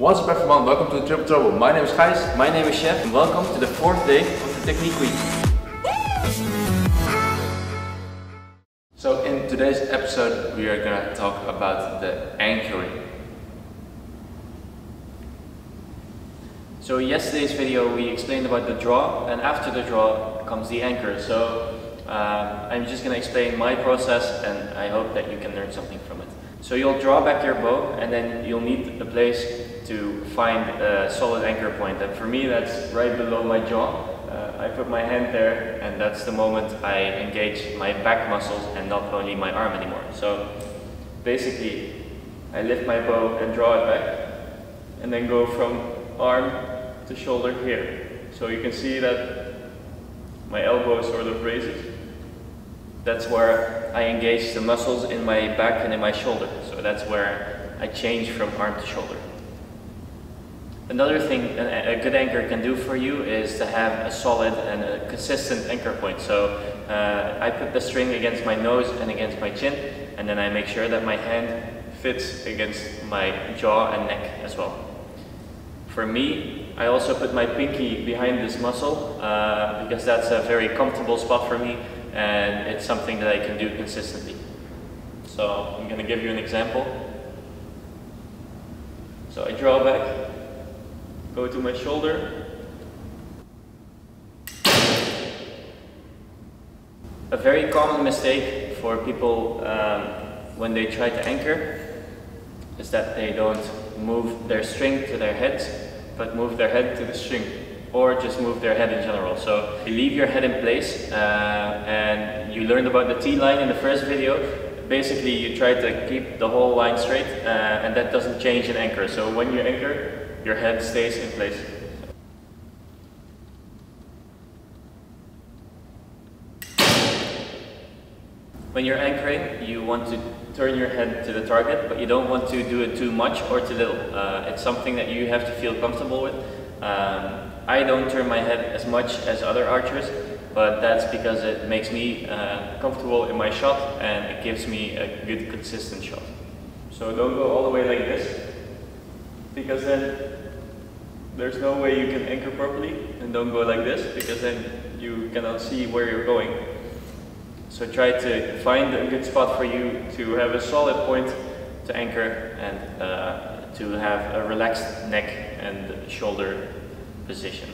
What's up everyone, welcome to Triple Trouble. My name is Gijs. My name is Sjef and welcome to the fourth day of the Technique Week. So in today's episode we are gonna talk about the anchoring. So yesterday's video we explained about the draw and after the draw comes the anchor. So uh, I'm just to explain my process and I hope that you can learn something from it. So you'll draw back your bow and then you'll need a place to find a solid anchor point and for me that's right below my jaw. Uh, I put my hand there and that's the moment I engage my back muscles and not only my arm anymore. So basically I lift my bow and draw it back and then go from arm to shoulder here. So you can see that my elbow sort of raises that's where I engage the muscles in my back and in my shoulder. So that's where I change from arm to shoulder. Another thing a good anchor can do for you is to have a solid and a consistent anchor point. So uh, I put the string against my nose and against my chin, and then I make sure that my hand fits against my jaw and neck as well. For me, I also put my pinky behind this muscle uh, because that's a very comfortable spot for me and it's something that I can do consistently. So I'm going to give you an example. So I draw back, go to my shoulder, a very common mistake for people um, when they try to anchor is that they don't move their string to their head, but move their head to the string or just move their head in general. So you leave your head in place uh, and you learned about the T-line in the first video. Basically you try to keep the whole line straight uh, and that doesn't change in anchor. So when you anchor, your head stays in place. When you're anchoring, you want to turn your head to the target, but you don't want to do it too much or too little. Uh, it's something that you have to feel comfortable with. Um, I don't turn my head as much as other archers, but that's because it makes me uh, comfortable in my shot and it gives me a good consistent shot. So don't go all the way like this, because then there's no way you can anchor properly, and don't go like this, because then you cannot see where you're going. So try to find a good spot for you to have a solid point to anchor and uh, to have a relaxed neck and shoulder position.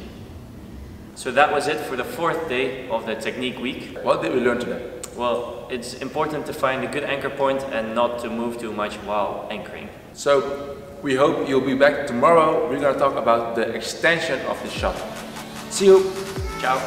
So that was it for the fourth day of the technique week. What did we learn today? Well, it's important to find a good anchor point and not to move too much while anchoring. So we hope you'll be back tomorrow. We're gonna talk about the extension of the shot. See you. Ciao.